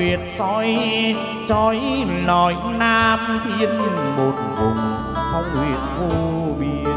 nguyệt soi trói lọi nam thiên một vùng phong nguyệt vô biên.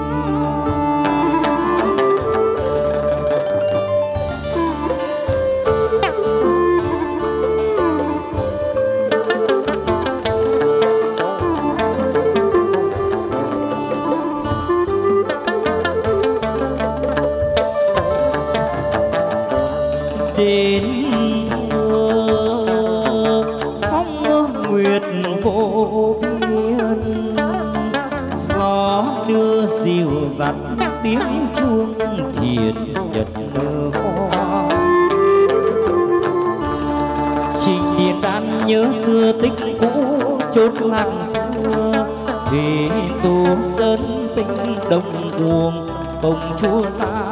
vì tu sơn tinh đồng buồn công chúa ra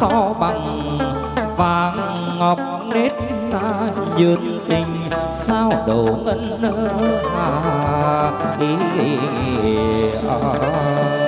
so bằng vàng ngọc nết dương tình sao đầu ngân hà ý, ý, ý, ý, ý, ý, ý, ý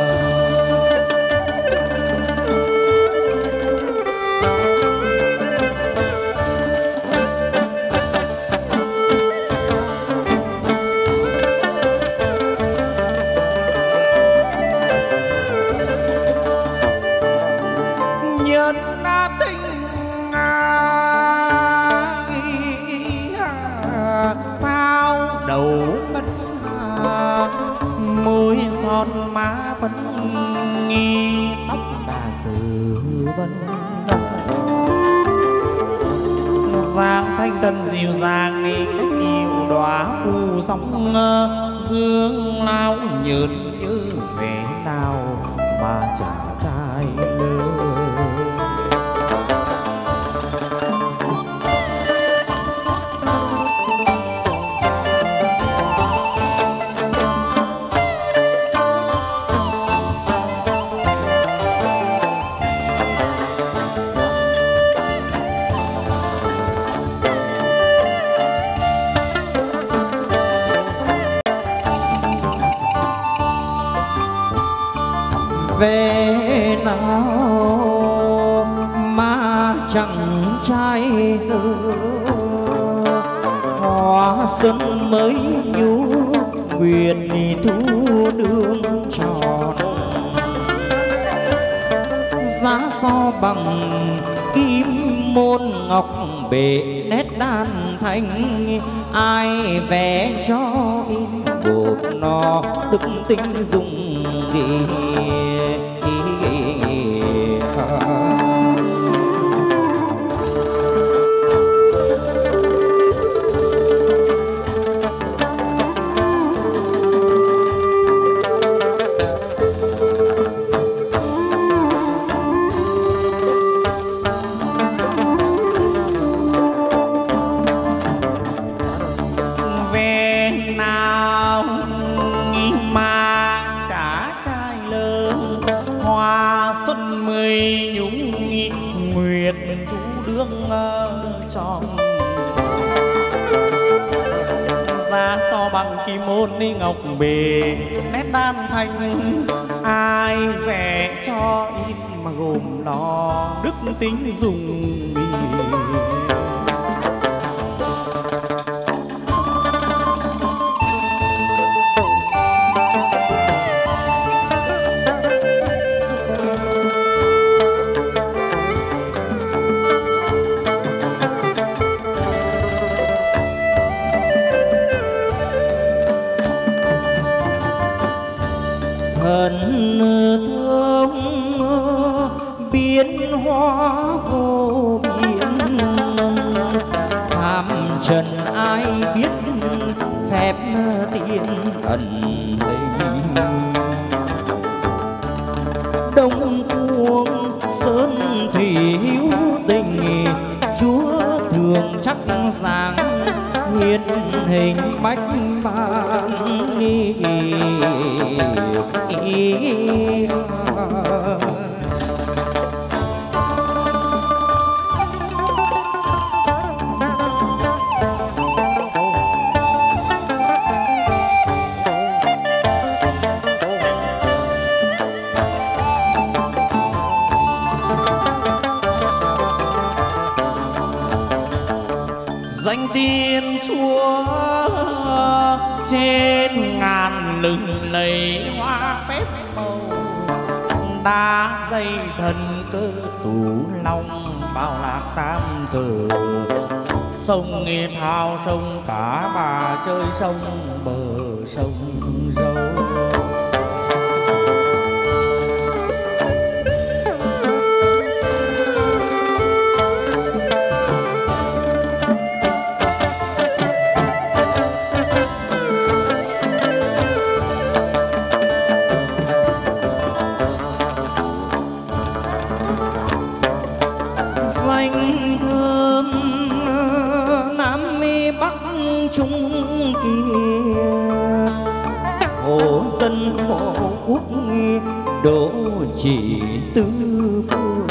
biến hình bách ban đi danh tiên trên ngàn lừng lầy hoa phép màu. Đá dây thần cơ tủ long bao lạc tam cờ sông nghe thao sông cả bà chơi sông chỉ tư phương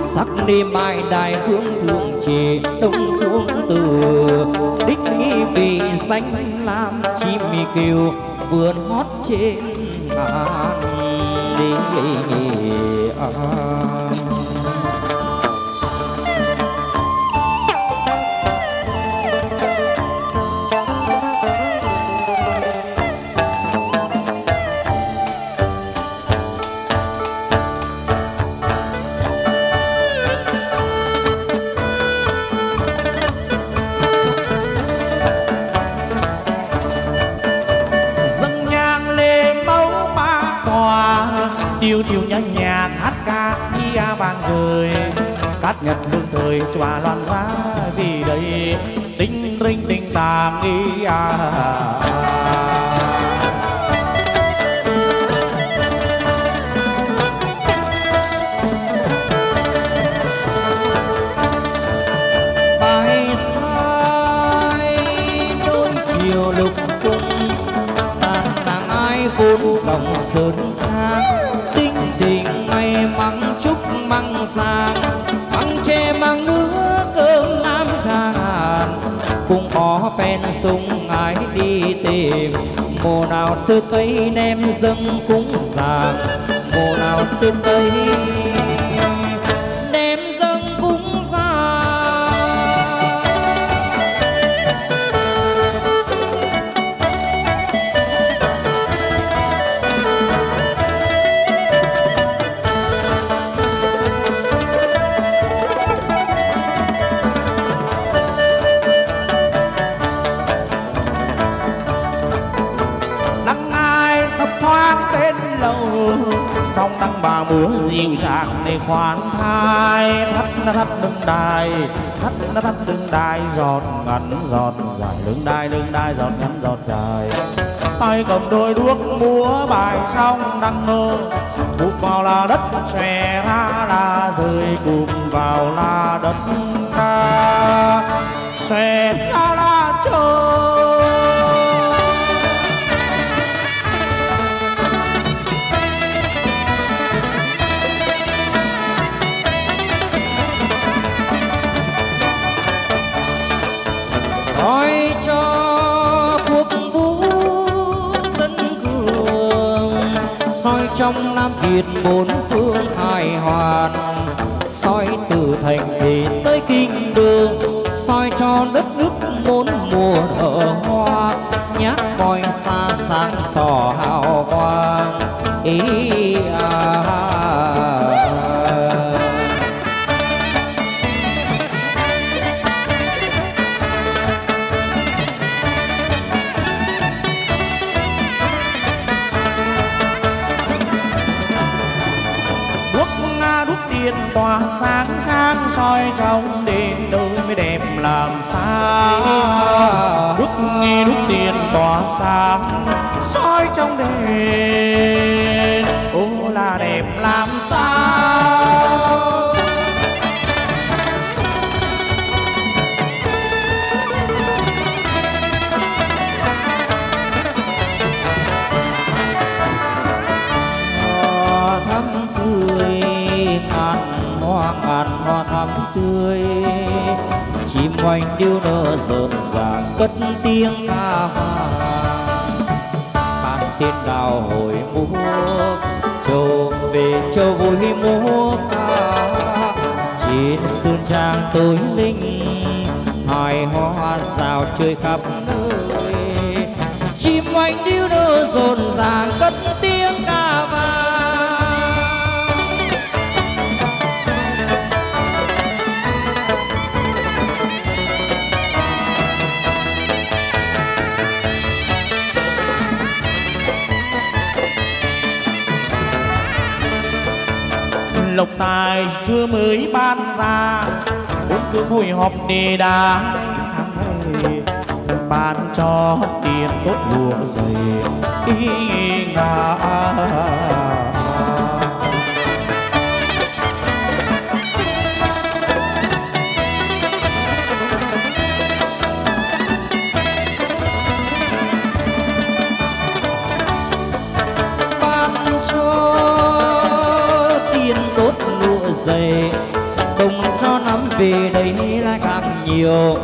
sắc đi mai đài vương vương chỉ đông vương từ. Đích vì danh lam chim mi kiều, vườn hót trên ngàn đi. À. dòng sơn trang tinh tình ngày măng trúc măng giang tre mang nước cơm lam tràn. Cùng có phen sung ai đi tìm mùa nào từ cây nem dâng cúng giàng mùa nào từ cây dịu dàng để khoan thai, thắt nó thắt lưng đài thắt nó thắt lưng đài giọt ngắn, giọt dài. Lưng đài lưng đài giọt ngắn, giọt dài. Tay cầm đôi đuốc múa bài xong đăng nơ cụp vào là đất, xòe ra là rơi. Cùng vào là đất ta, xòe ra là trời. soi cho quốc vũ dân cường soi trong nam việt bốn phương hài hoàn. Soi từ thành thị tới kinh đường, soi cho đất nước bốn mùa thở hoa. Nhát coi xa sáng tỏ hào quang, ý à trong đền đôi mới đẹp làm sao? Đúc nghi đúc tiền tỏa sáng, soi trong đèn ô là đẹp tươi chim oanh điêu nở rộn ràng, cất tiếng ca vang bàn tiên đào hồi múa châu về châu vui múa ca. Trên sơn trang tối linh, hài hoa rào chơi khắp nơi. Chim oanh điêu nở rộn ràng, cất lộc tài chưa mới ban ra. Bốn phương hội họp đề đà, tháng này ban cho tiền tốt lụa dày. Ý ngà vì về đây là càng nhiều.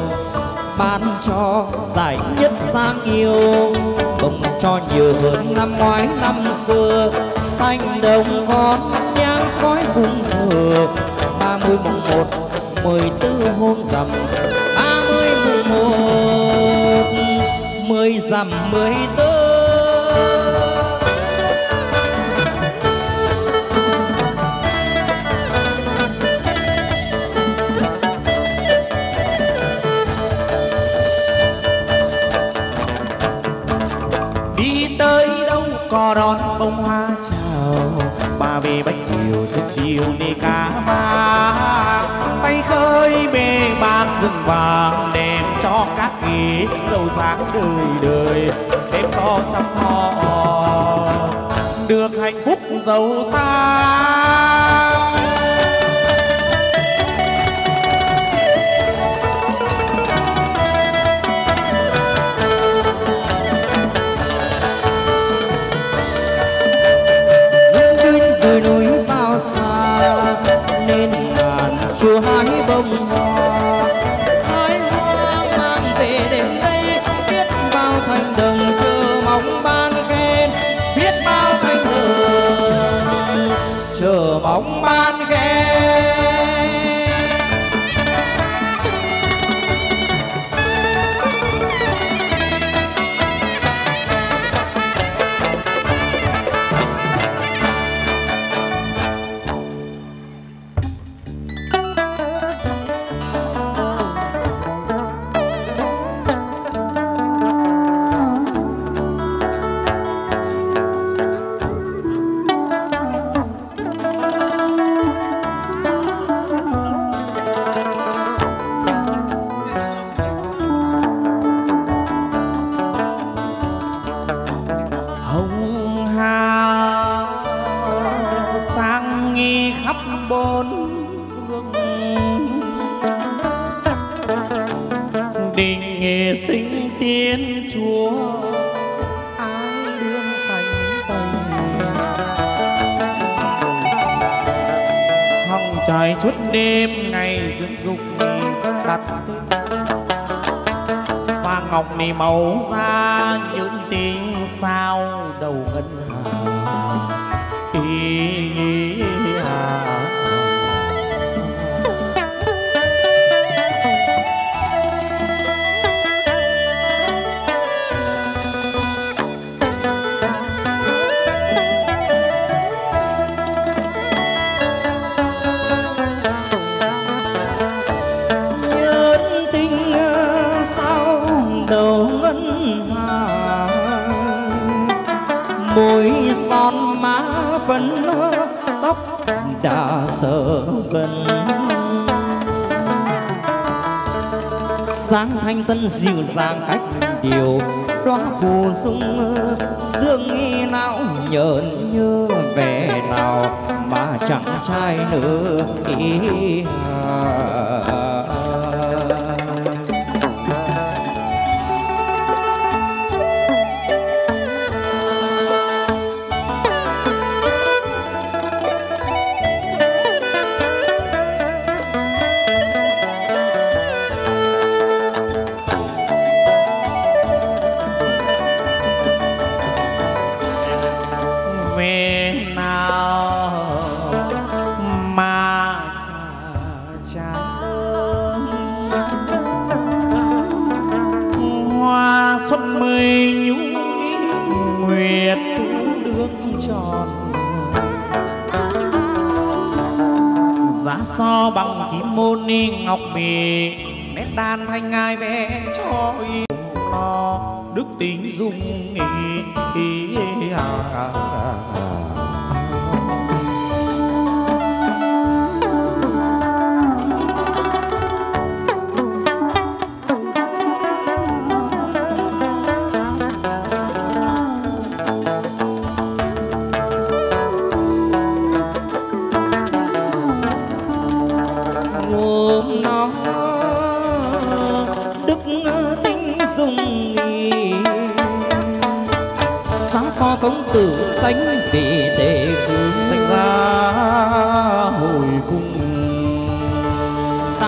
Ban cho giải nhất sang yêu đồng cho nhiều hơn năm ngoái năm xưa. Thanh đồng con nhang khói cùng hờ, ba mươi mùng một, mười tư hôm rằm. Ba mươi mùng một, mười rằm, mười tư. Đón bông hoa chào. Bà về bách kiều suốt chiều đi cá ba, tay khơi bê bạc rừng vàng đem cho các nghỉ giàu sáng đời đời đem cho trăm họ được hạnh phúc giàu sang. Đêm ngày dựng dục đặt hoa ngọc nì màu ra những thanh tân dịu dàng cách điều đóa phù dung dương nghi não nhợn như vẻ nào mà chẳng trai nữa ý hà. Nét đàn thanh ngai vẽ cho y lo đức tính dung nghị.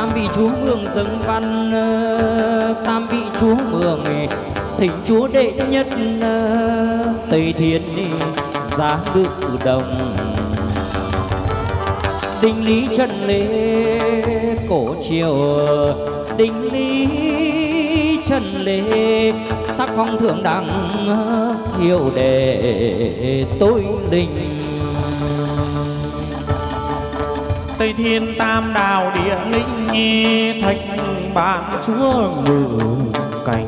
Tam vị chúa mường dâng văn ờ, tam vị chúa mường thỉnh chúa đệ nhất ờ, tây thiên giá ngự đồng. Đinh lý trần lễ cổ triều, đinh lý trần lễ sắc phong thượng đẳng ờ, hiệu đệ tôi linh. Xây thiên tam đào địa linh nhi, thạch bản chúa ngự cảnh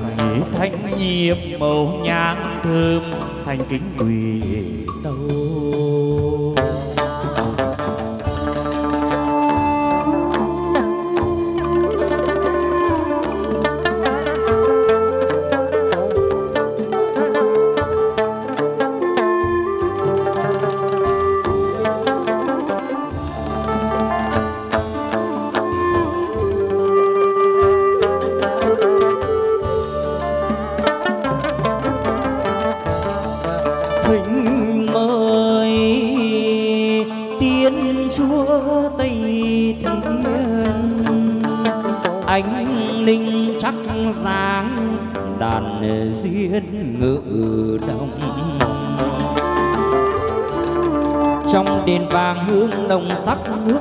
thanh nhiệm màu nhang thơm, thành kính quỳ tâu. Sắc nước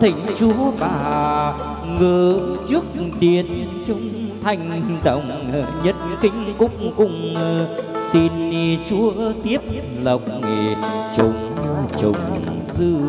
thỉnh chúa bà ngự trước điện trung thanh đồng nhất kinh cúc cùng xin chúa tiếp lộc trùng trùng dư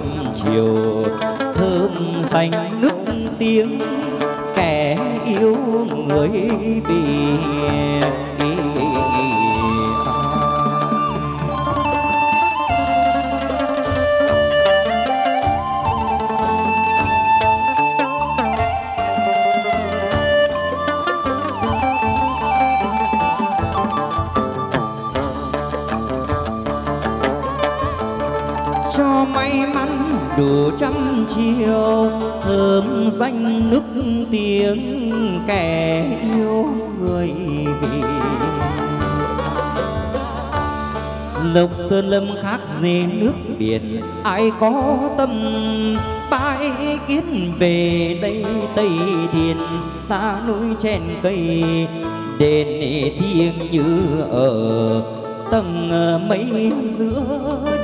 đủ chiều. Thơm xanh nức tiếng kẻ yêu người biển cho may mắn đủ trăm chiều, thơm danh nức tiếng kẻ yêu người vì. Lộc sơn lâm khác gì nước biển, ai có tâm bãi kiến về đây tây thiên ta núi trên cây, đền thiêng như ở tầng mây giữa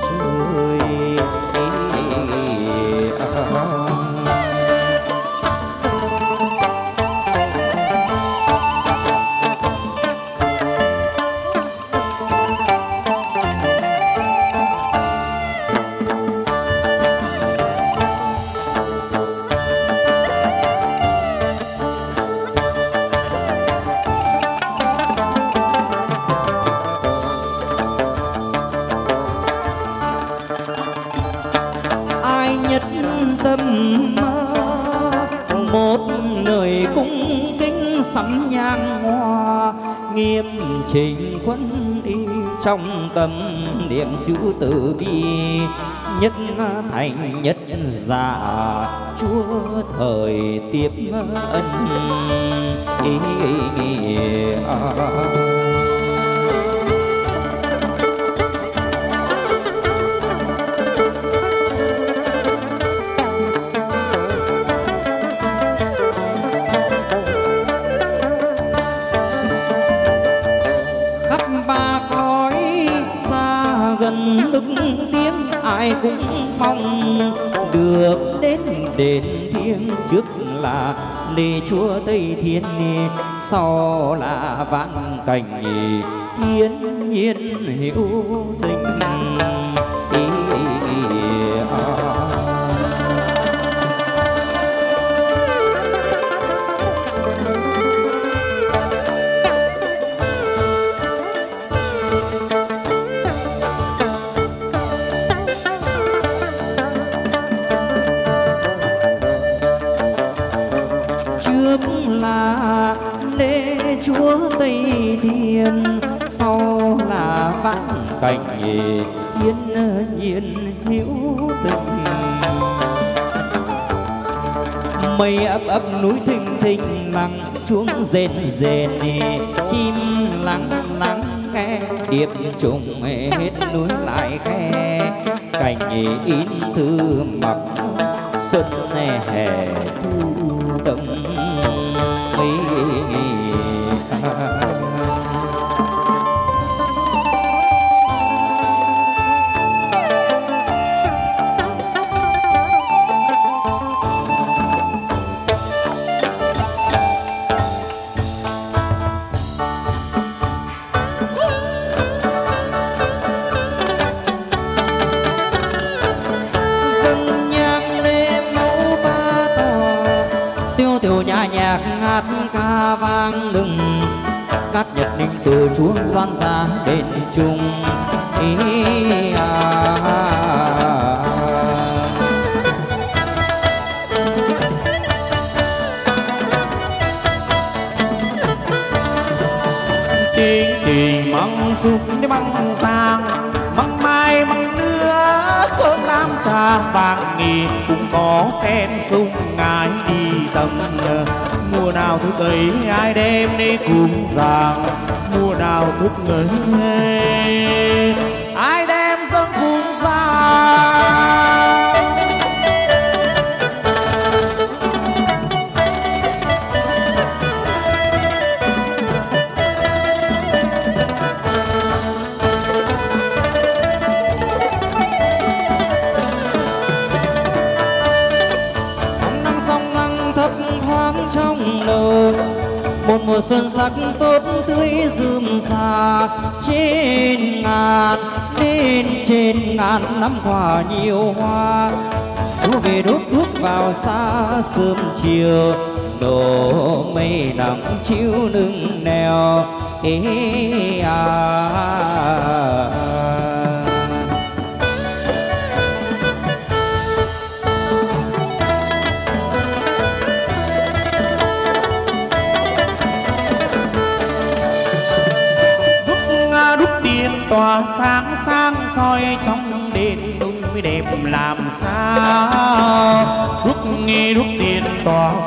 trong tâm niệm chữ từ bi nhất thành nhất giả chúa thời tiếp ân. Ý, ý, lì lê chúa tây thiên sau là vạn cảnh thiên nhiên hữu núi thình thình lặng chuông rền rền, chim lắng lắng nghe, điệp trùng hết núi lại khe. Cành in thư mặc xuân hè thu đem chiều đổ mây nắng chiếu nương nèo. Ê à,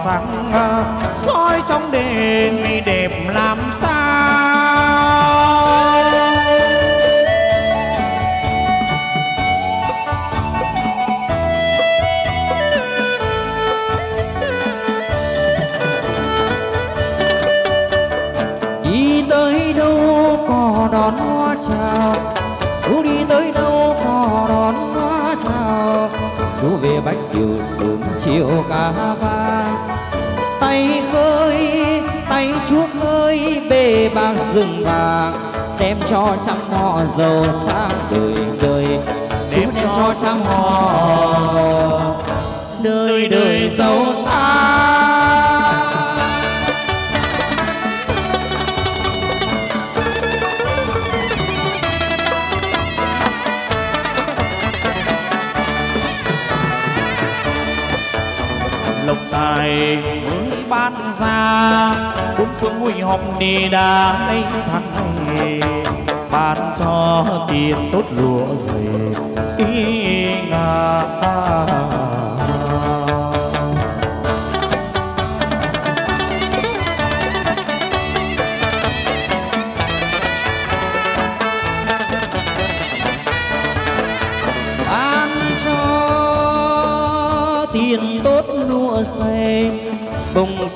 tỏa sáng à, soi trong đền đẹp rừng vàng đem cho trăm họ giàu sang đời đời. Chú đem cho trăm họ đời đời giàu sang lộc tài mới ban ra phương nguy học đi đã lấy thắng ban cho tiền tốt lụa dày ý ngà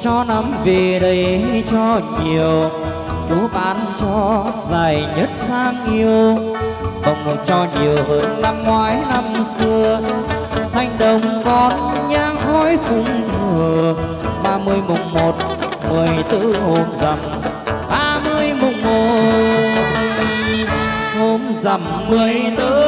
cho năm về đây cho nhiều. Chú ban cho dài nhất sang yêu. Bồng cho nhiều hơn năm ngoái năm xưa. Thanh đồng con nhang hói phụng thừa. Ba mươi mùng một, mười tư hôm rằm. Ba mươi mùng một, hôm rằm mười tư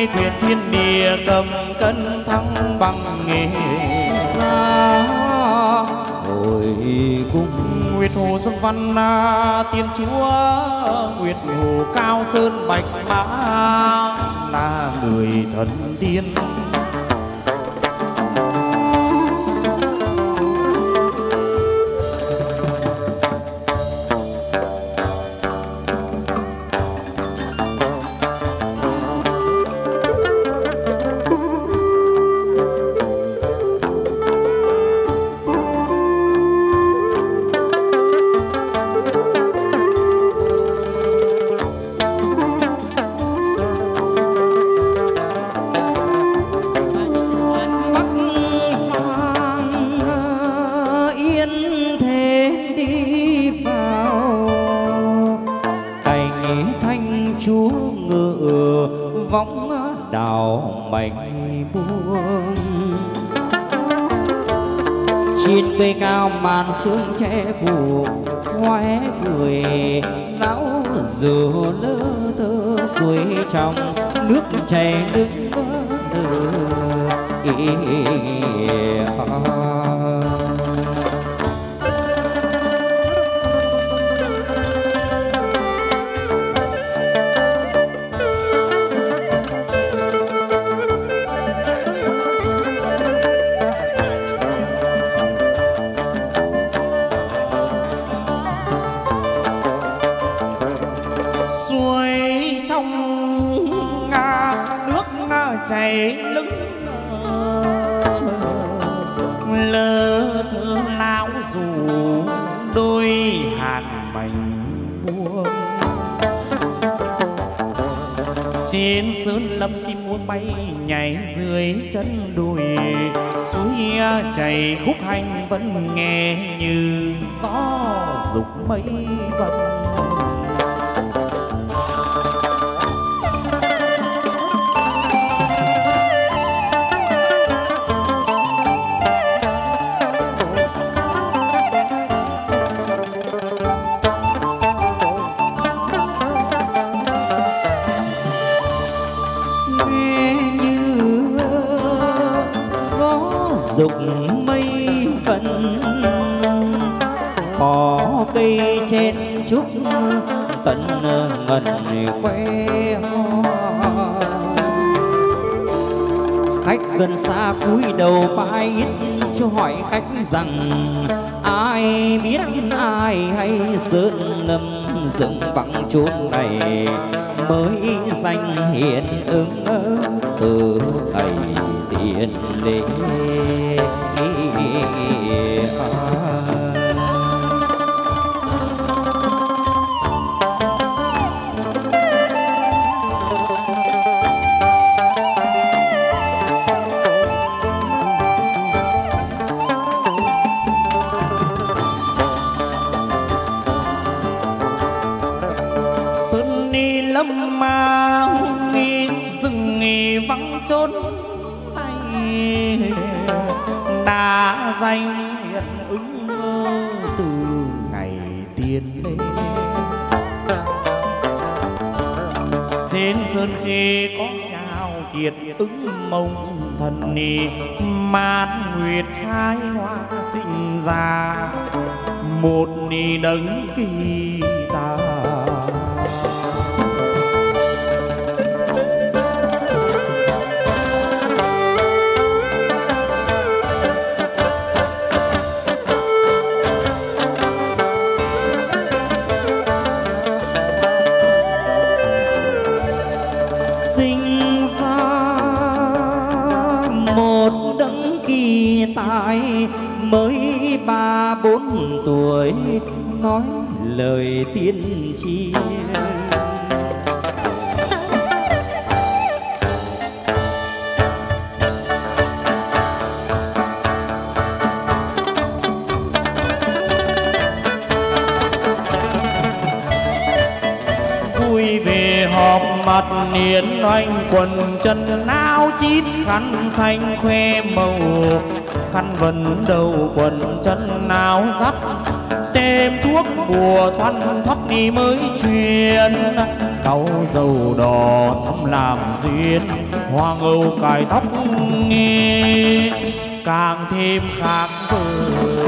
hay quyền thiên địa cầm cân thắng bằng nghề xa. Hồi cung nguyệt hồ dương văn na, tiên chúa nguyệt hồ cao sơn bạch mã là người thần tiên cỏ cây trên trúc, tận ngần hoa. Khách gần xa cúi đầu bài ít cho hỏi khách rằng, ai biết ai hay sơn lâm dựng vắng chốn này mới danh hiện ứng từ ngày tiền lễ danh hiện ứng từ ngày tiên lên. Trên sơn khê có cao kiệt ứng mông thần nì, mát nguyệt khai hoa sinh ra. Một nì đấng kỳ lời tiên tri. Vui về họp mặt niên oanh quần chân áo chít khăn xanh khoe màu, khăn vần đầu quần chân áo dắt thêm thuốc bùa thoăn thoát đi mới truyền cau dầu đỏ thắm làm duyên, hoa ngâu cài tóc nghe càng thêm khác vời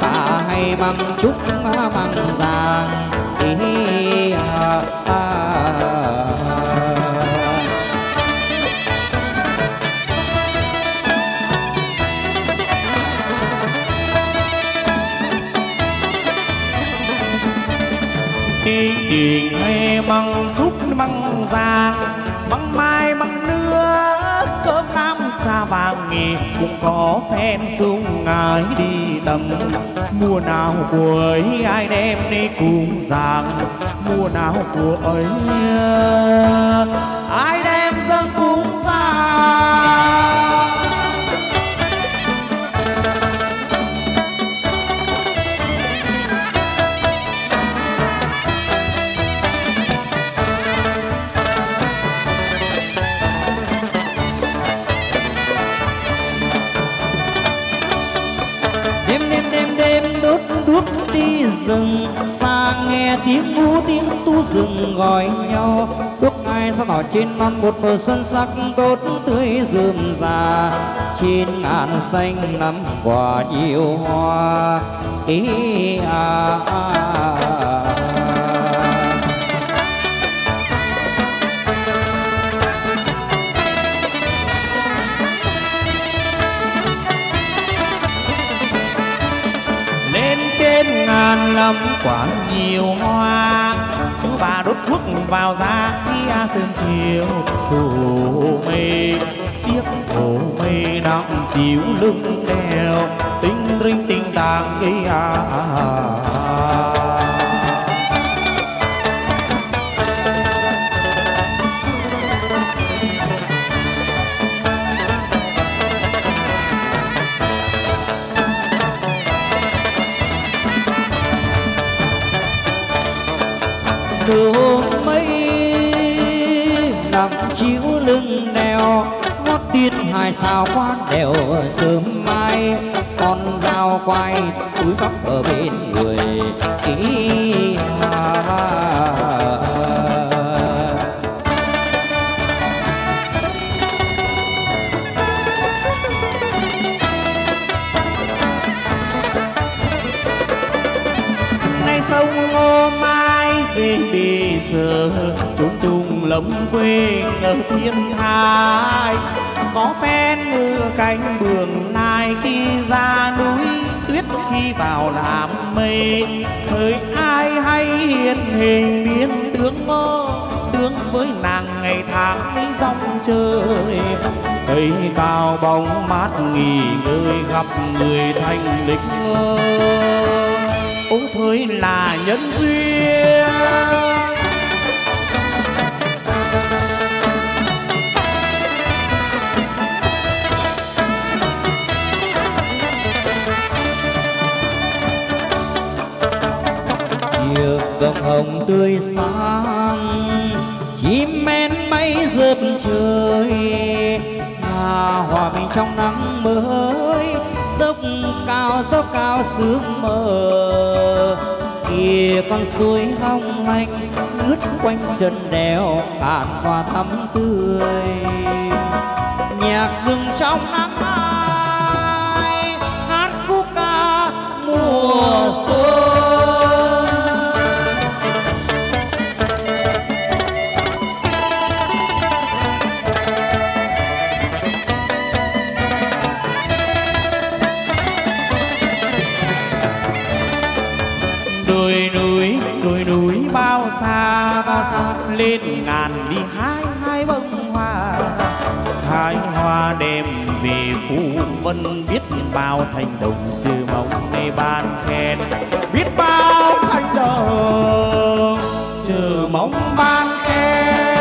bà hay à, à. măng chúc măng già, ý à, à. Hay măng trúc măng già, măng mai măng nưa cơm nam xa vàng nghề, cũng có phen sung ngài đi tầm mùa nào của ấy, ai đem đi cùng giang mùa nào của ấy gọi nhau. Lúc ai sao đỏ trên non một bờ xuân sắc tốt tươi rườm rà. Trên ngàn xanh nắm quả nhiều hoa. Ý à, à, à. lên trên ngàn lắm quả nhiều hoa và đốt thuốc vào ra kia sương chiều thủ mây chiếc hồ mây nặng chiếu lưng đèo tinh rinh tinh tàng ấy à, à, à. Đường mây nằm chiếu lưng đèo ngót tiên hai sao quan đèo sớm mai con dao quay túi bắp ở bên người ý à. Giờ trốn tung lấm quê ở thiên thai. Có phen mưa cánh bường lai khi ra núi, tuyết khi vào làm mây thời ai hay hiện hình biến tướng mơ, tướng với nàng ngày tháng dòng trời. Cây cao bóng mát nghỉ ngơi gặp người thanh lịch ngơ ôi thôi là nhân duyên. Tươi sáng. Chim men bay rớt trời hà hòa mình trong nắng mới. Dốc cao dốc cao sương mờ kia con suối long lanh ướt quanh chân đèo cạn hoa thắm tươi. Nhạc rừng trong nắng mai, hát khúc ca mùa xuân. Lên ngàn đi hai hai bông hoa. Hai hoa đem về phù vân, biết bao thành đồng trừ mong nay ban khen. Biết bao thành đồng chờ mong ban khen.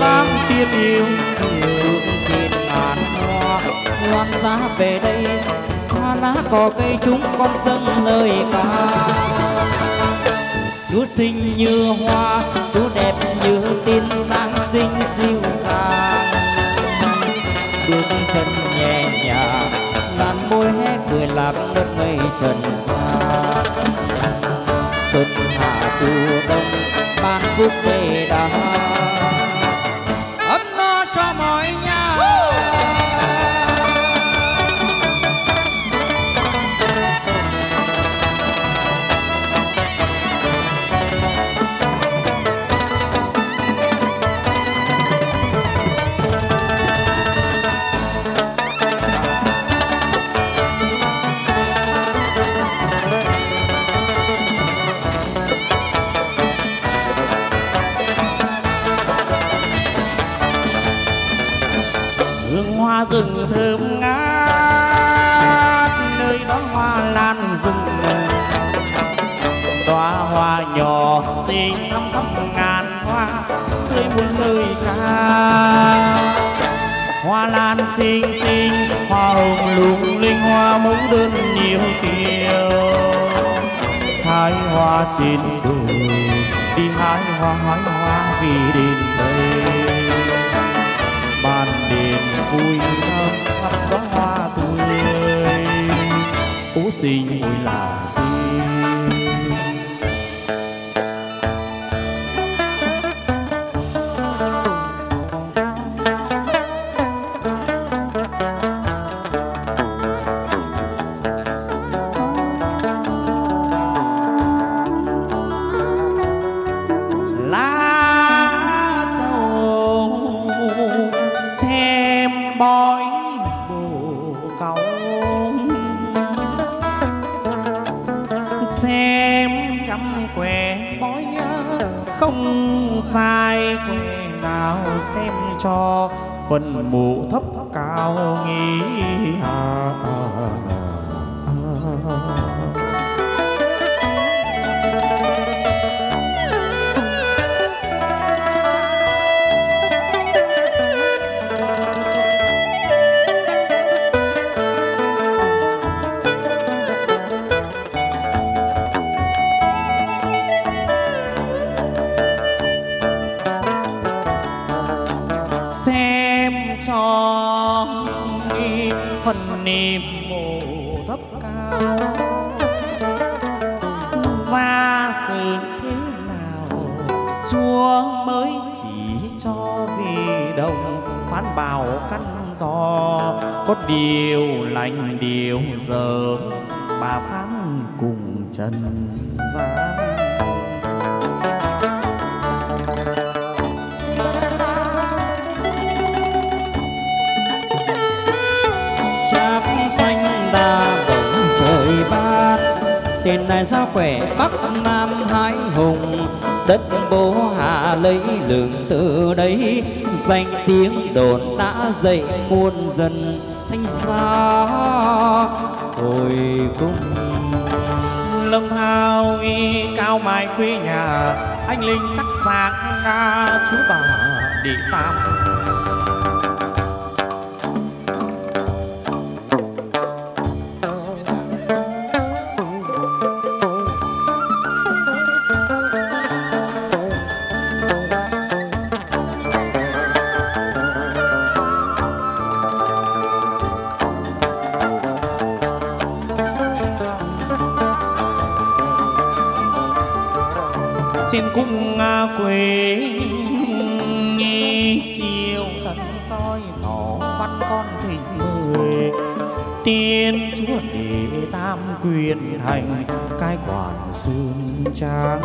Kiều Sáng tiên yêu bước trên ngàn hoa loan giá về đây hoa lá cỏ cây chúng con dâng lời ca Chúa xinh như hoa, Chúa đẹp như tiên sáng xinh dịu dàng. Bước chân nhẹ nhàng, làn môi hé cười làm đất mây trần gian. Xuân hạ thu đông, ban phúc đề đà hoa rừng thơm ngát, nơi đó hoa lan rừng. Đóa hoa nhỏ xinh thắm thắm ngàn hoa, tươi muôn lời ca. Hoa lan xinh xinh, hoa hồng lung linh, hoa mẫu đơn nhiều kiều. Hái hoa trên đồi, đi hái hoa hái hoa vì đình xin xinh vui là danh tiếng đồn đã dậy muôn dân. Thanh xa hồi cung. Lâm hao y, cao mai quê nhà, anh linh chắc sáng chú bà địa tam. Cung nga quê nhi chiều thần soi tỏ bắt con thịnh mời. Tiên chúa để tam quyền hành, cai quản xương trang.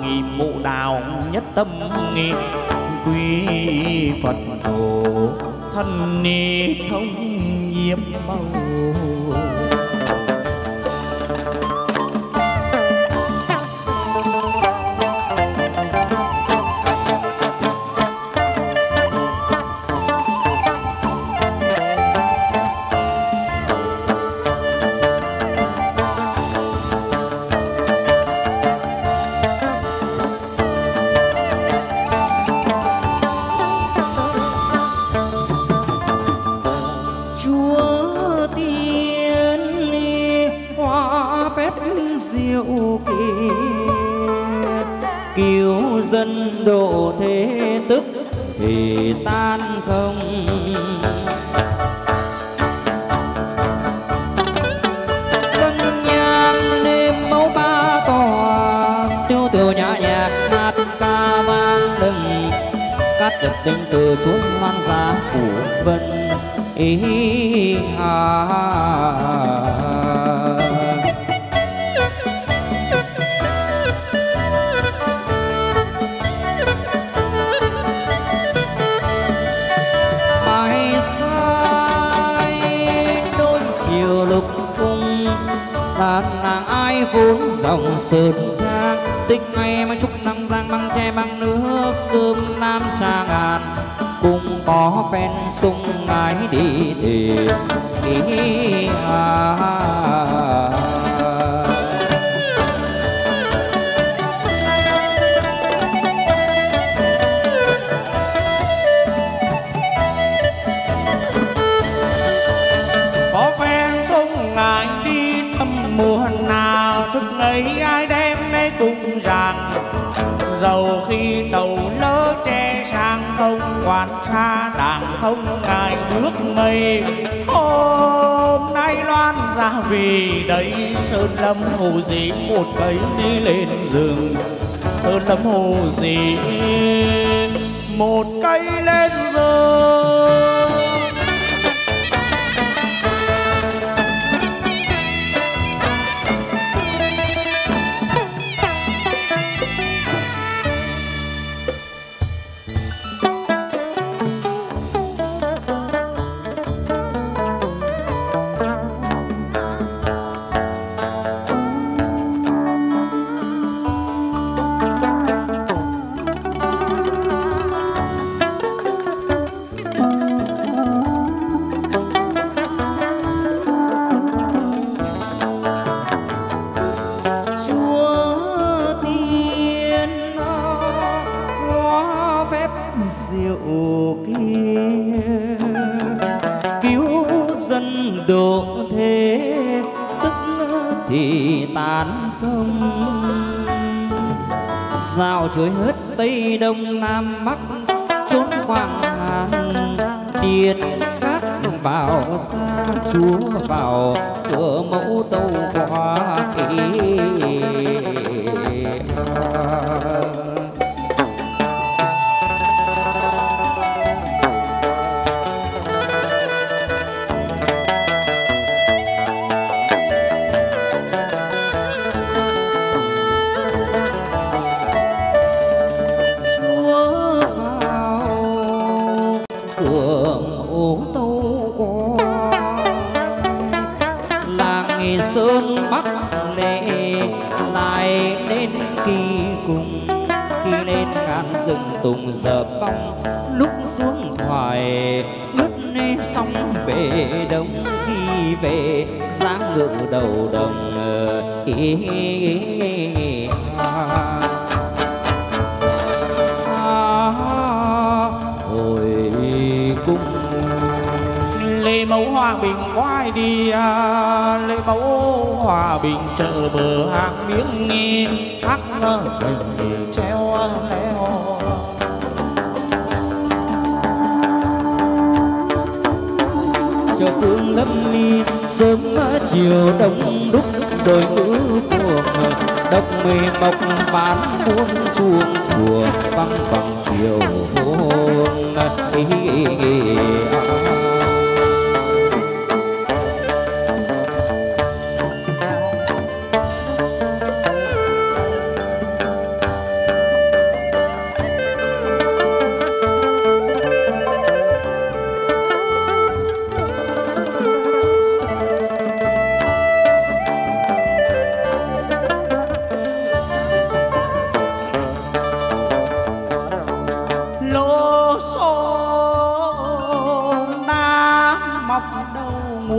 nghi mộ đạo nhất tâm nghi. Quy phật tổ thân ni thông nhiễm màu bên rừng sơn lâm hồ gì một cây lên rơi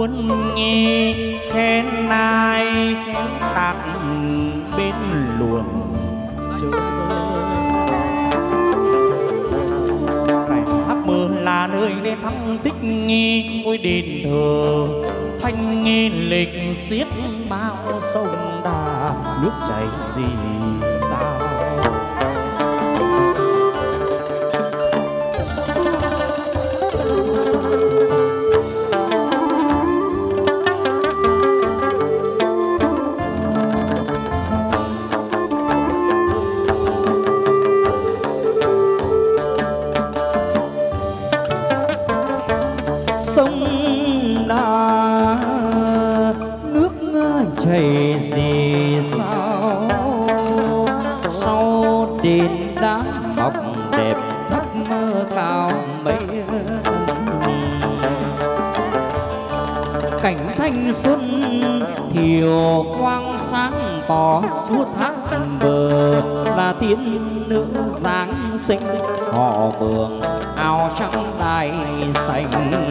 muốn nghe khen nai khen tặng bên luồng chơi cảnh tháp là nơi để thăm tích nghi, ngôi đền thờ thanh nghi lịch xiết bao sông đà nước chảy gì hạnh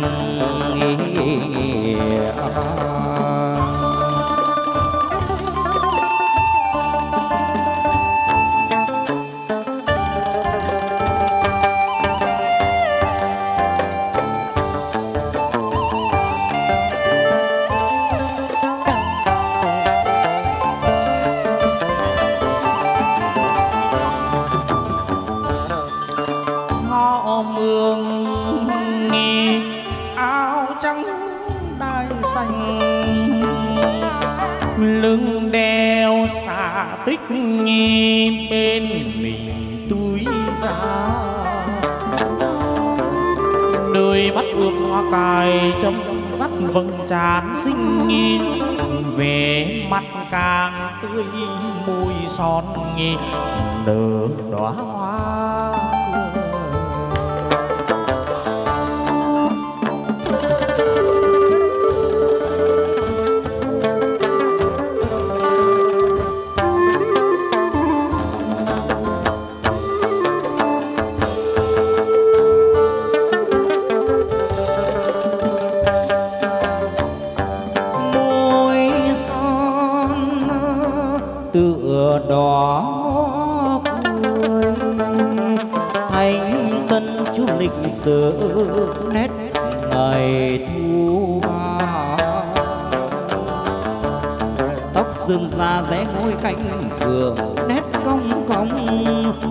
sương ra rẽ ngôi cánh phường nét cong cong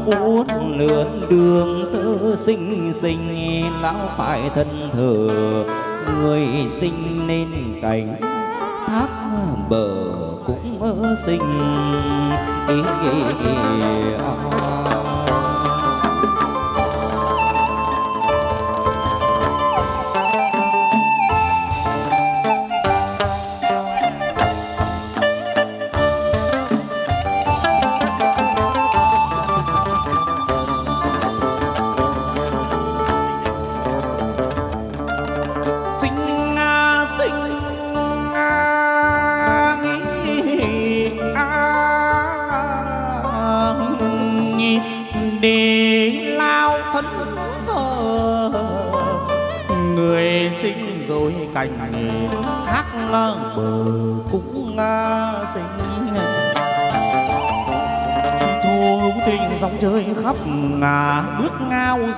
uốn lượn đường tơ xinh xinh lão phải thân thờ người sinh nên cảnh thác bờ cũng ở sinh ý, ý, ý, ý, ý, ý, ý, ý.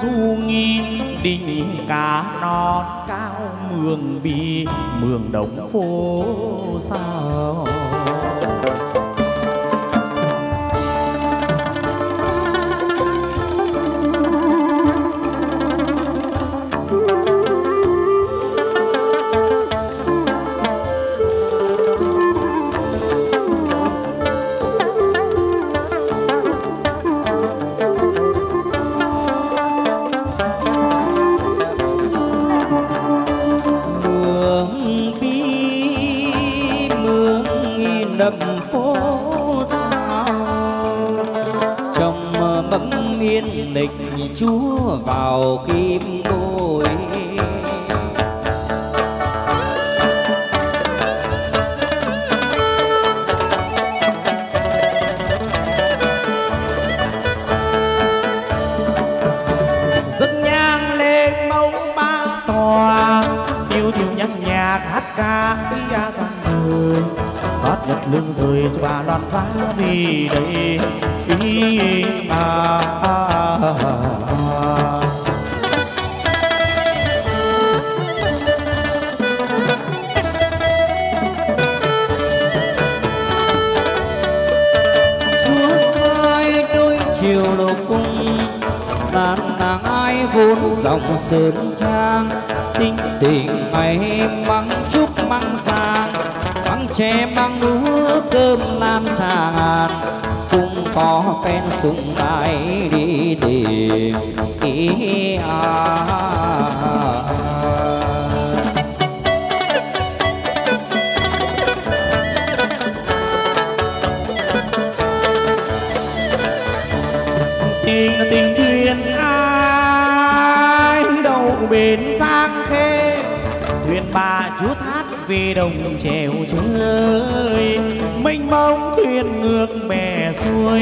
Du nghi đình cá non cao mường bi mường đồng phố sao vì về đồng chèo chơi mênh mông thuyền ngược bè xuôi,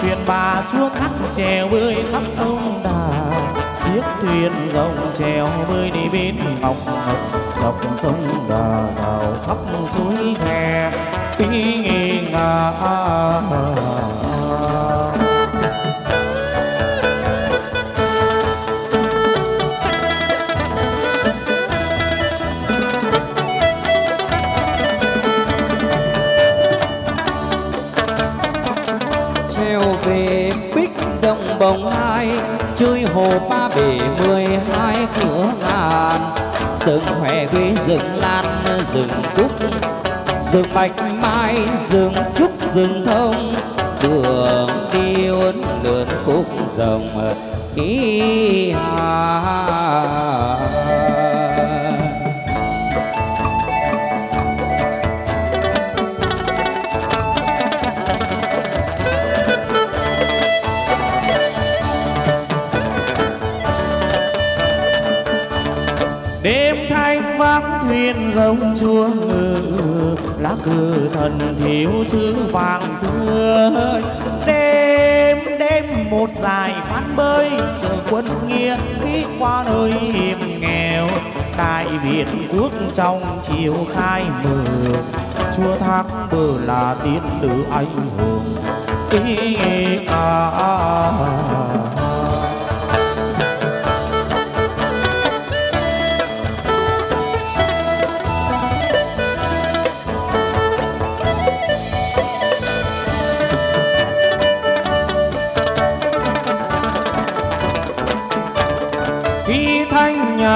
thuyền bà chúa thác chèo bơi khắp sông đà. Chiếc thuyền rồng chèo bơi đi bên ngọc ngọc dọc sông đà rào khắp suối hè ý nghi ngà ba bể mười hai cửa ngàn rừng hòe quê rừng lan rừng cúc. Rừng bạch mai rừng trúc rừng thông. Đường đi uốn lượn khúc rồng ý hà. Giống chúa. Ngự lá cờ thần thiếu chữ vàng tươi. Đêm đêm một dài phán bơi chờ quân nghĩa khi qua nơi hiểm nghèo. Tại việt quốc trong chiều khai mở chúa thác bờ là tiên nữ anh hùng. Ý à, à, à.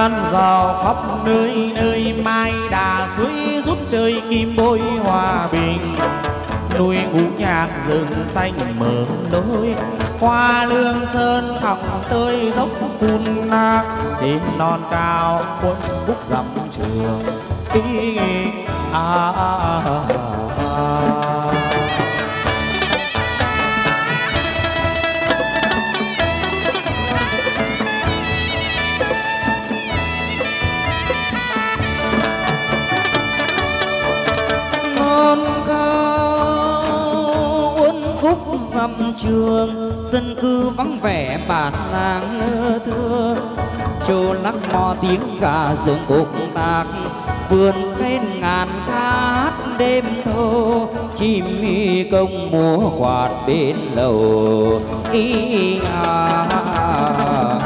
Ban giàu khắp nơi nơi mai đà suối giúp trời kim bôi hòa bình núi ngũ nhạc rừng xanh mở lối hoa lương sơn thẳm tơi dốc cun na trên non cao quân khúc dặm trường ý à, à, à, à. Dặm trường dân cư vắng vẻ bản làng thưa châu lắc mò tiếng gà rừng cục tạc vườn cây ngàn hát đêm thô chim mi công múa quạt bên lầu ý à, à, à.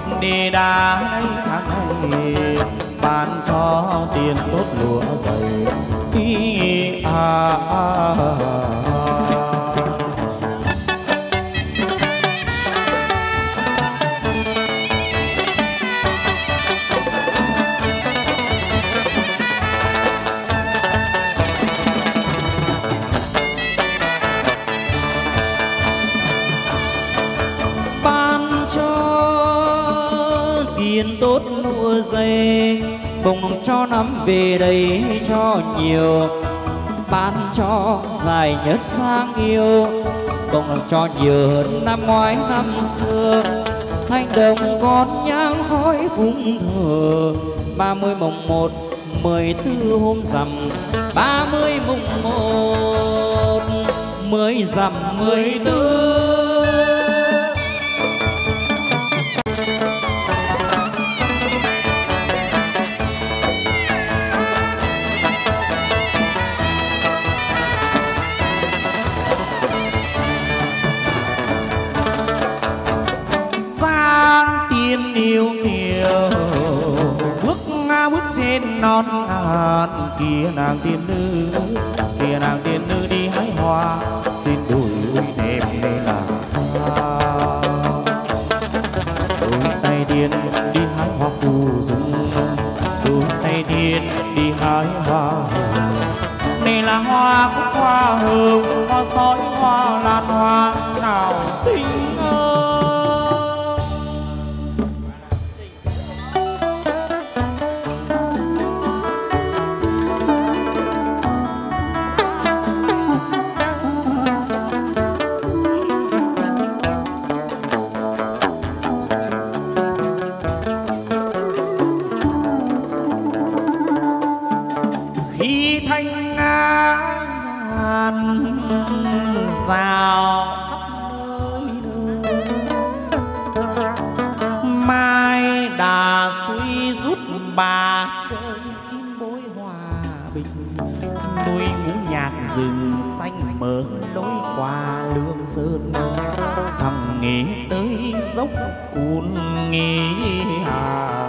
Phương đi đá đề đà tháng này ban cho tiền tốt lúa dày à, à, à. à. Năm về đây cho nhiều, ban cho dài nhất sang yêu, cùng cho nhiều hơn năm ngoái năm xưa. Thanh đồng con nhang khói vung thờ ba mươi mùng một, mười tư hôm rằm, ba mươi mùng một, mười rằm, mười tư kia nàng tiên nữ kia nàng tiên nữ đi hái hoa. lương sơn thằng nghĩ tới dốc cuốn nghĩ hà.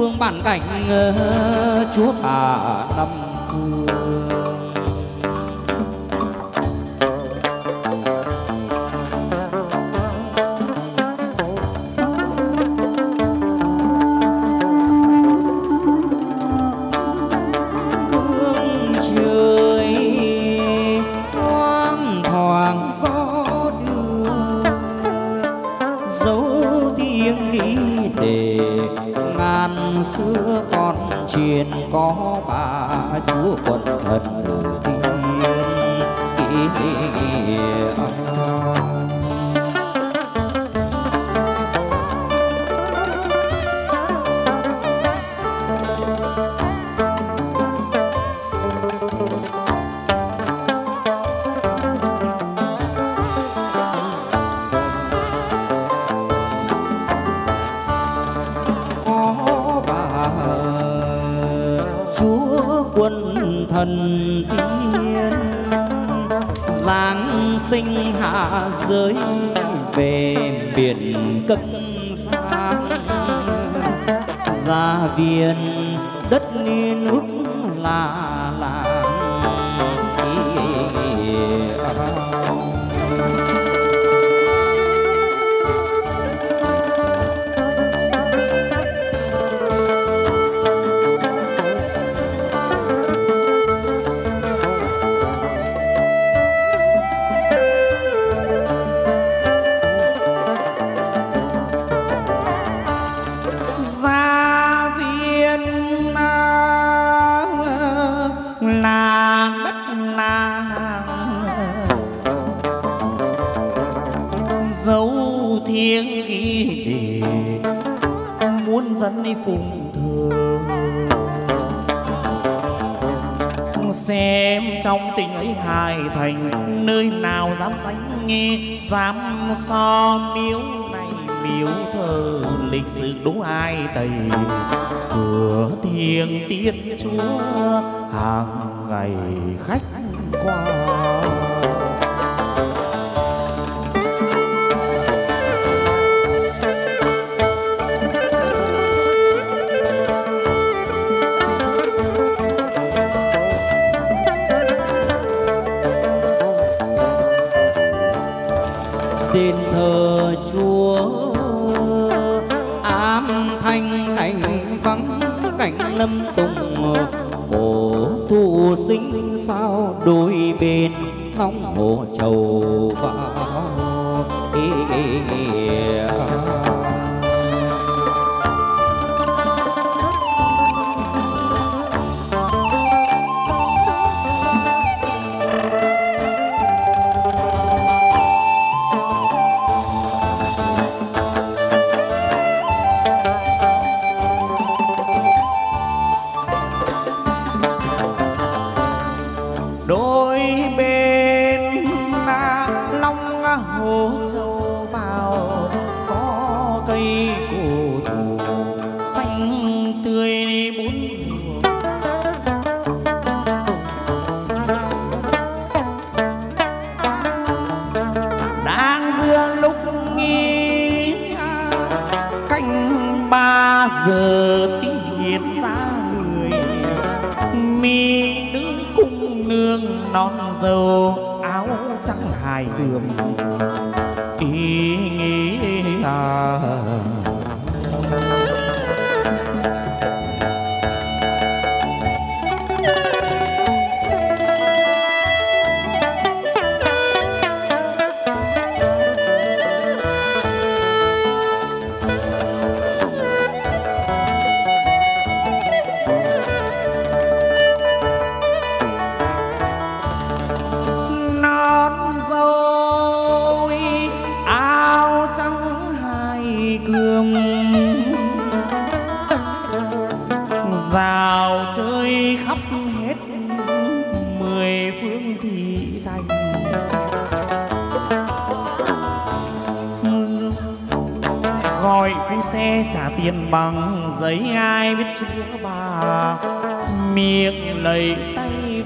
phương bản cảnh ờ, chúa thả năm thiêng ghi đề. Muốn dẫn đi phụng thờ xem trong tình ấy hài thành, nơi nào dám sánh nghe, dám so miếu này miếu thờ, lịch sử đủ ai tây cửa thiêng tiết chúa hàng ngày khách qua. Sao đôi bên nóng hồ trầu vào ý, ý, ý.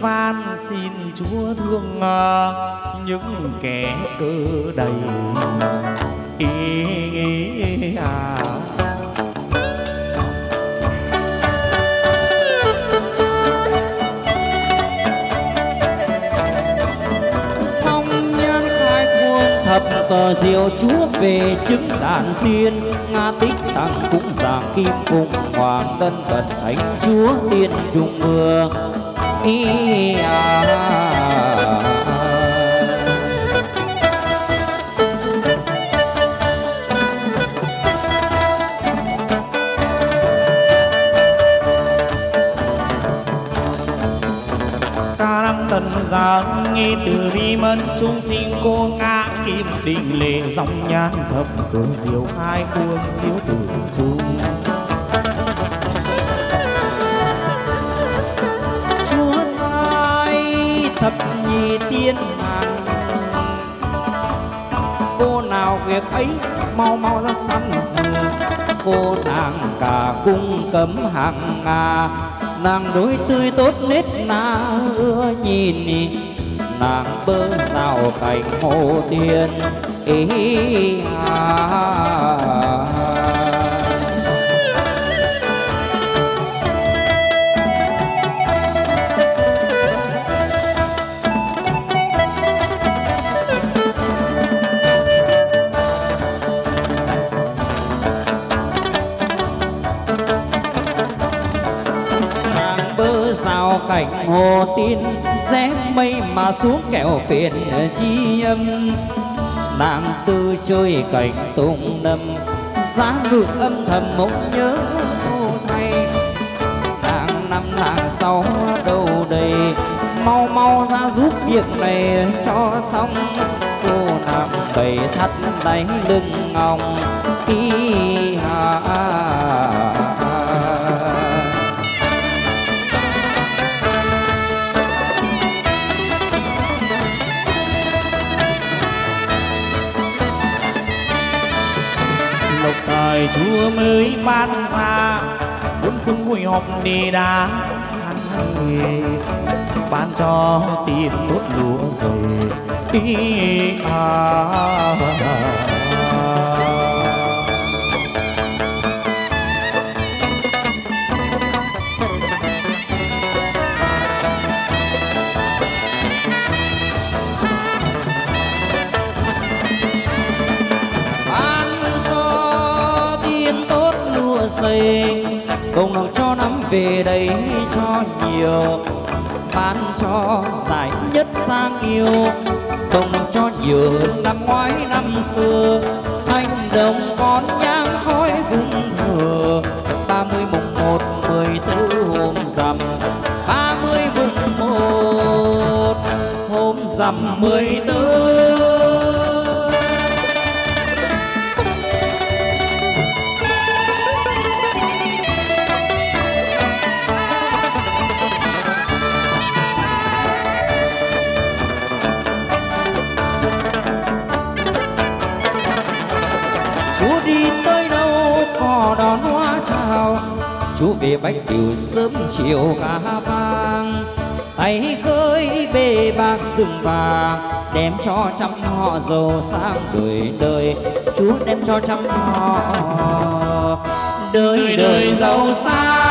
Van xin chúa thương những kẻ cơ đầy. Ý à. Song nhân khai thập cờ diệu chúa về chứng đàn xiên. Nga tích tăng cũng giảng kim cùng hoàng tân cận thánh chúa tiên trung vương ý à. tần gian nghe từ ri mân chung sinh cô ca kim đình lệ dòng nhan thập cờ diều hai cuồng chiếu từ việc ấy mau mau ra săn cô nàng cả cung cấm hàng ngà, nàng đối tươi tốt nết na ưa nhìn nàng bơ rào cành hồ tiên ý à. Cảnh hồ tin, rẽ mây mà xuống kẹo phiền chi âm. Nàng tư chơi cảnh tung nâm, giá ngược âm thầm mộng nhớ cô thay nàng năm nàng sau đầu đầy, mau mau ra giúp việc này cho xong. Cô nằm bầy thắt đáy lưng ngòng, y hà lời chúa mới ban ra bốn phương hội họp đi đá. Ăn nghề ban cho tiền tốt lúa rồi ý à, à, à, xây công lòng cho nắm về đây cho nhiều, ban cho giải nhất sang yêu. Công lòng cho nhiều năm ngoái năm xưa, anh đồng con nhang khói vùng thừa ba mươi mùng một, mười tư hôm rằm, ba mươi mùng một, hôm rằm mười tư. Chú về bách kiều sớm chiều cả vang tay khơi bề bạc rừng vàng đem cho trăm họ giàu sang đời đời. Chú đem cho trăm họ đời đời giàu sang.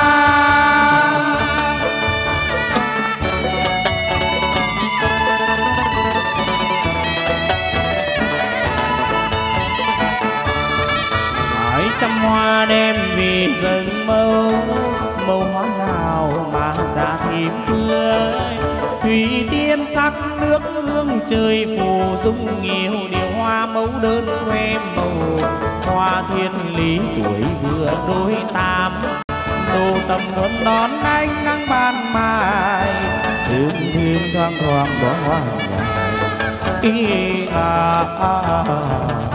Trăm hoa đem vì rừng mâu trả thủy tiên sắc nước hương trời phù dung nhiều điều hoa mẫu đơn khoe màu. Hoa thiên lý tuổi vừa đôi tam đồ tầm đón đón anh nắng ban mai. Thương thương thoang thoảng đó hoa ý à, à, à,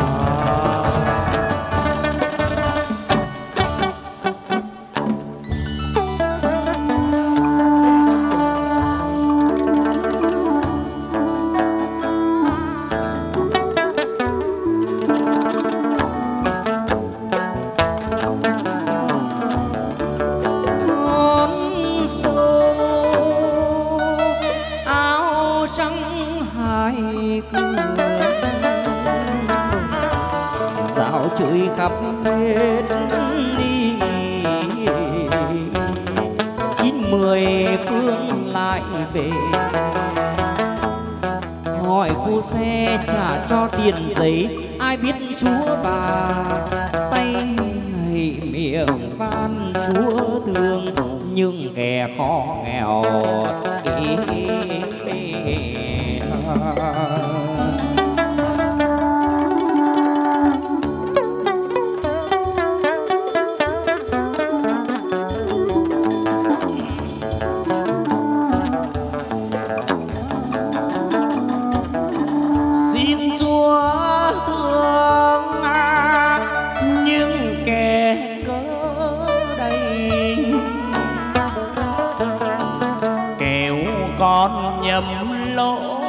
nhầm lỗ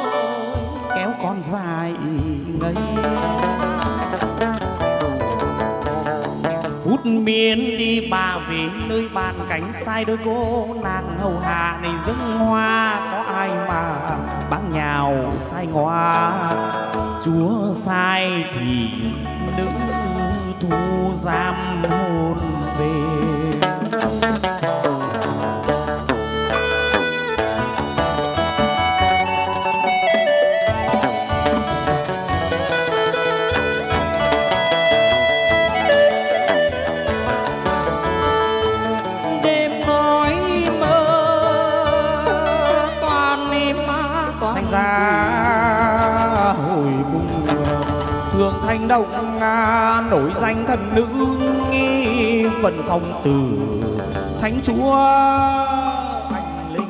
kéo con dài ngây. Phút miên đi bà về nơi bàn cánh sai đôi cô nàng hầu hạ này dâng hoa, có ai mà băng nhào sai ngoa chúa sai thì nữ thu giam hồn về. Nổi danh thần nữ nghi vân phong từ thánh chúa anh linh.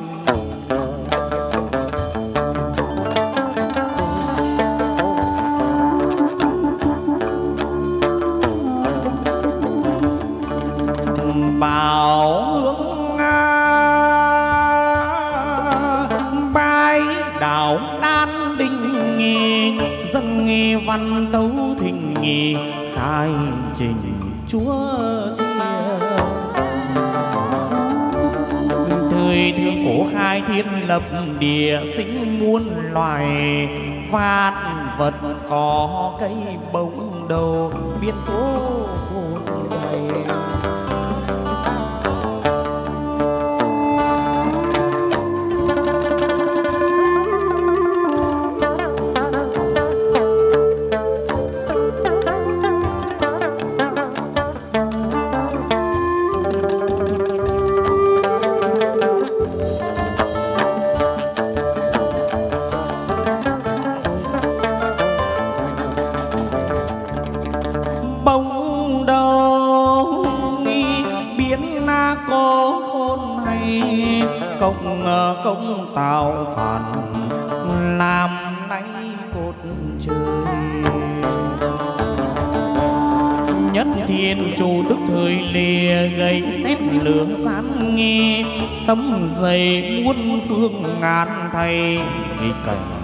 Bảo hướng nga. Bái đạo đan đình nghi. Dân nghi văn tấu thình nghi chúa thiên thời thương cổ khai thiên lập địa sinh muôn loài, vạn vật có cây bông đầu, biết phố nghi sấm dày muôn phương ngàn thay cái cảnh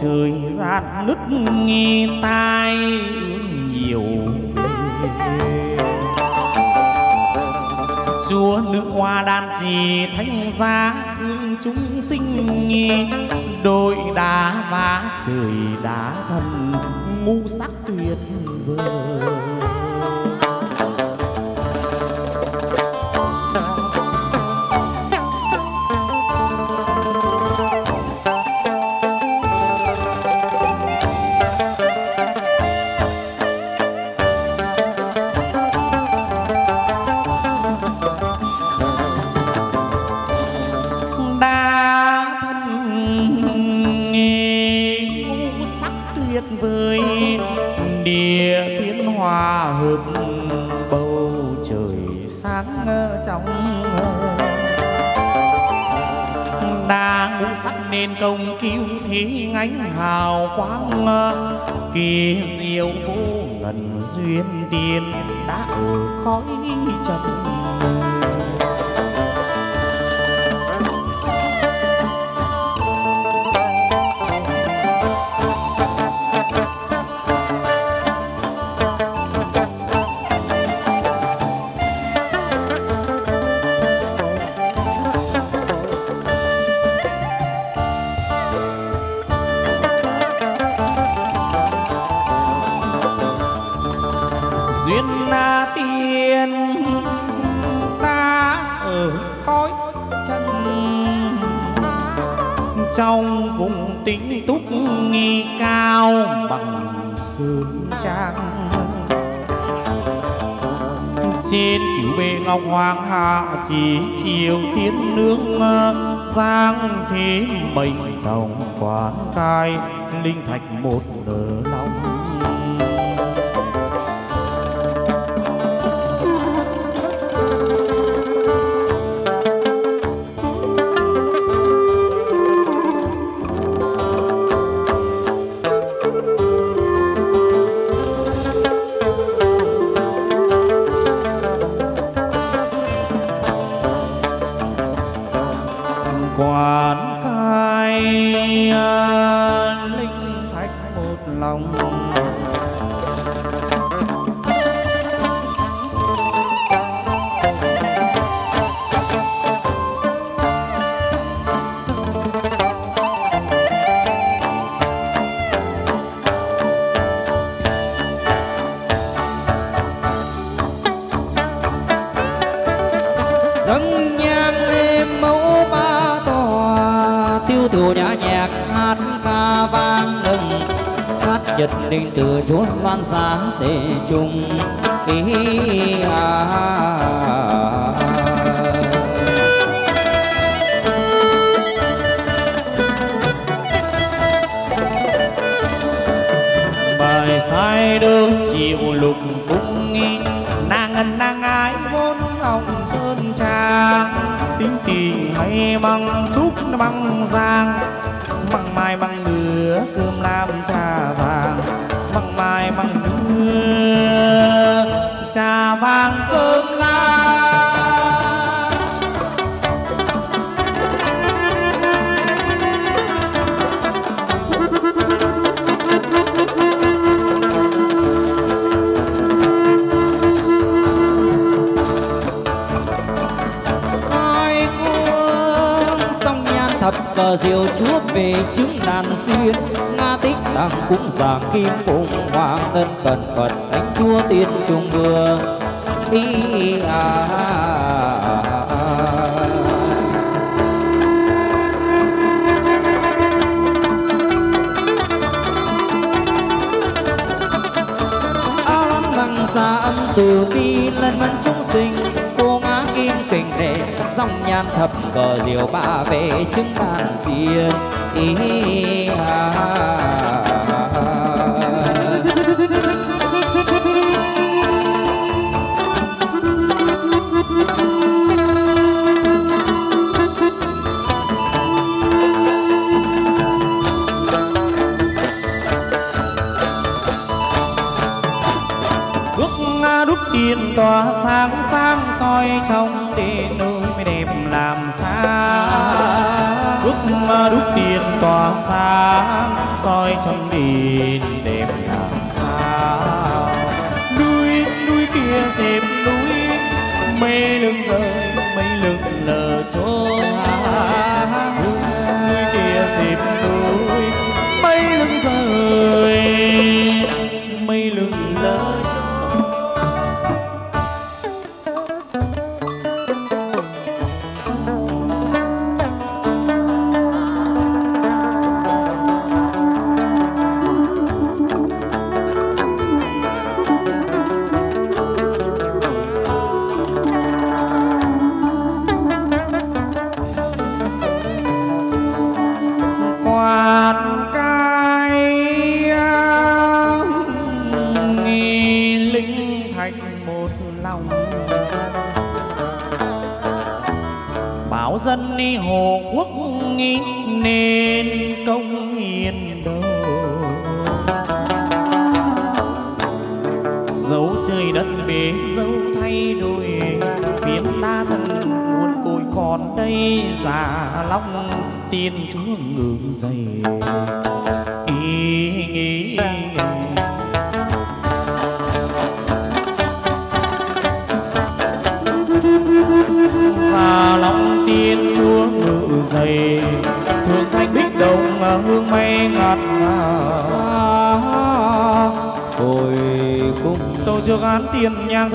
trời gian nứt nghi tai ương nhiều chúa nữ hoa đan trì thanh giá thương chúng sinh nghi, đôi đá vá trời đá thần ngu sắc tuyệt vời. Kỳ diệu vô ngần duyên tiền đã ở cõi trần. chỉ chiều tiến nương giang thế mình đồng quán cai linh thạch một đời Nhật định từ chốn quan xa để chung ý à. bài sai đơn chịu lục cung nghi nàng ân nàng ái vốn dòng sơn trà tính tình hay măng trúc măng giang Giờ rượu chuốc về trứng đàn xuyên Nga tích đằng cũng giảng kim phụng hoàng Tân cần Phật đánh chúa tiên trung vừa Ý à, à, à. xa âm từ bi lần văn chúng sinh song nham thập cờ diều ba về chứng đàn riêng ý à. sáng soi trong đền ni hồ quốc nghi nên công hiền đồ dấu trời đất bể dấu thay đổi biến đa thần muôn côi còn đây, già long tiên chúa người. tiền nhang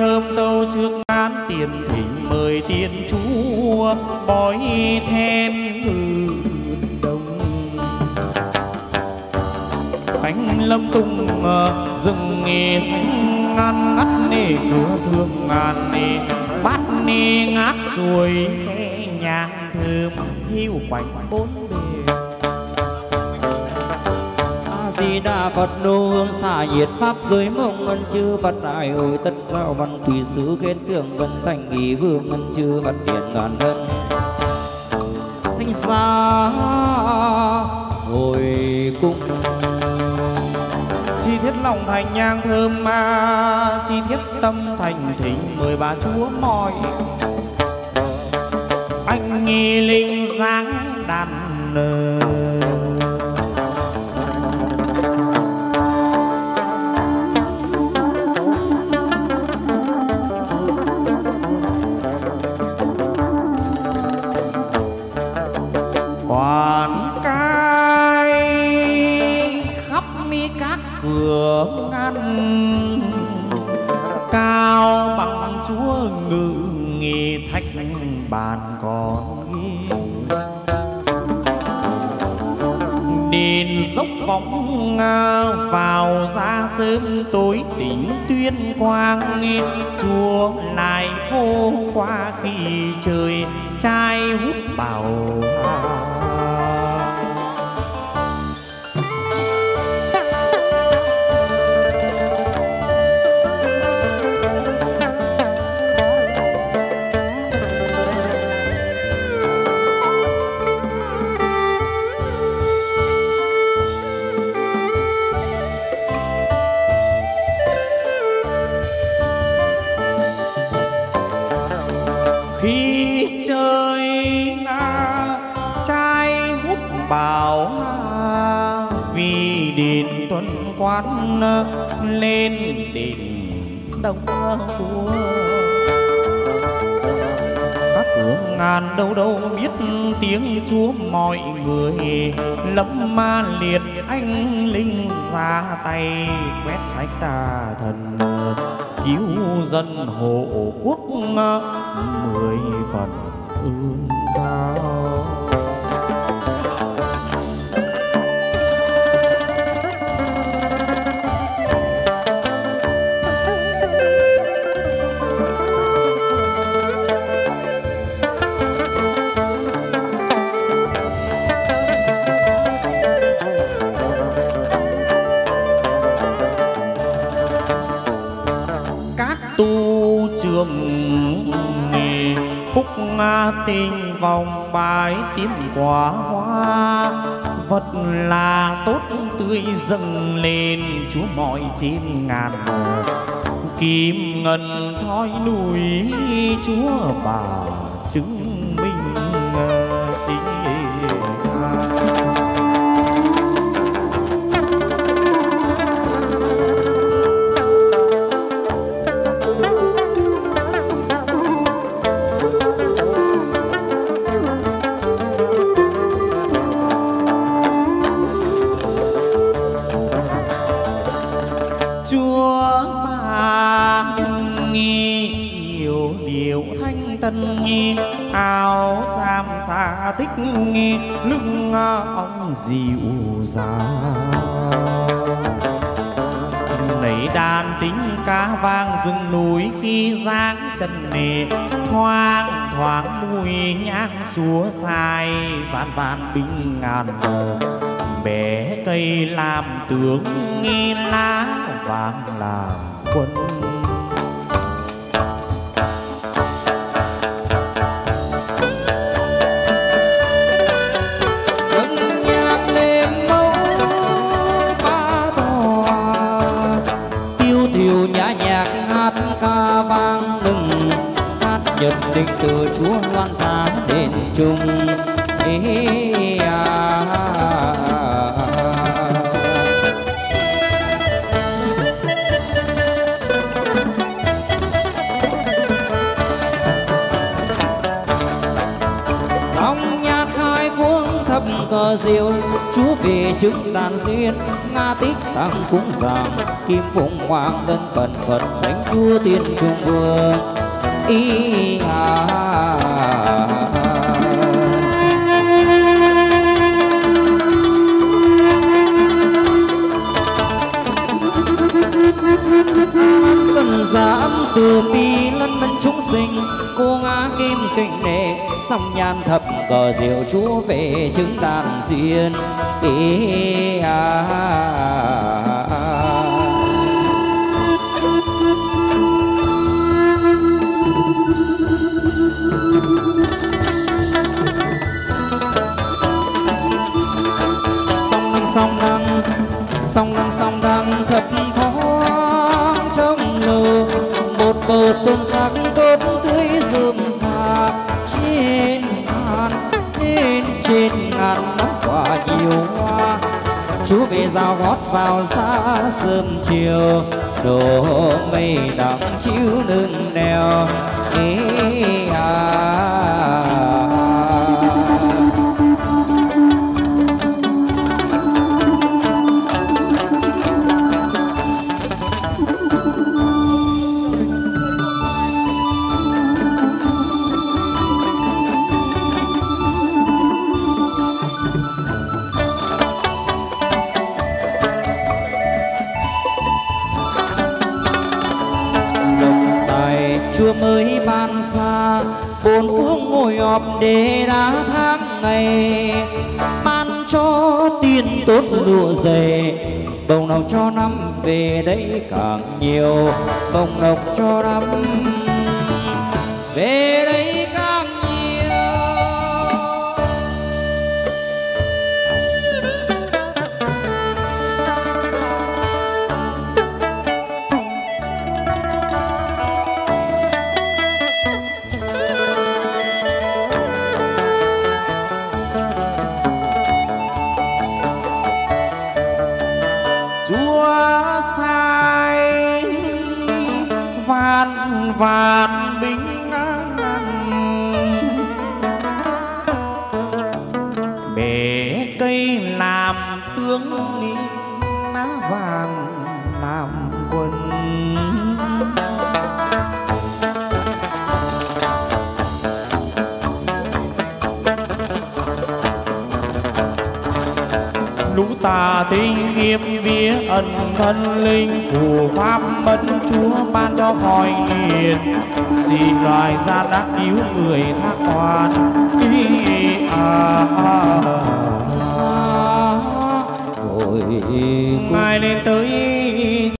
diệt pháp giới mong ngân chư phật đại hội tất giao văn tùy sứ khen tưởng vân thành nghỉ vương ngân chư phật điện toàn thân thanh xa hồi cung chi thiết lòng thành nhang thơm ma, chi thiết tâm thành thỉnh mười bà chúa mọi anh nghi linh dáng đàn nơi. Tỉnh tuyên quang chúa lại vô qua khi trời trai hút bảo khi trời na trai hút bảo vì đền tuần quán lên đền đông vua các cửa ngàn đâu đâu biết tiếng chúa mọi người lâm ma liệt anh linh ra tay quét sạch tà thần, cứu dân hộ quốc mười phần ương cao tình vòng bái tiến quả hoa. Vật là tốt tươi dâng lên chúa mọi trên ngàn kim ngân thoi núi chúa bảo chân nề thoang thoáng mùi nhang xúa sai, vạn vạn binh ngàn màu. Bẻ cây làm tướng, nghi lá vàng làm quân. Chứng đàn duyên, Nga tích tăng cúng giảng, Kim phụng hoàng ngân phần phật Thánh chúa tiên trung vương y à. từ bi lân lân chúng sinh cô ngã kim kinh nệ song nhan thập cờ diệu chúa về chứng đàn duyên ý à, à, à. song năng song năng song năng song năng thập thoáng trong lưu một bờ xuân sắc chú giao gót vào xa sớm chiều. Đổ mây đắm chiếu nương nèo Ê, họp để đã tháng ngày. Ban cho tiền tốt lụa dày bồng lộc cho năm về đây càng nhiều. Bồng lộc cho năm ra gian đã cứu người thác oan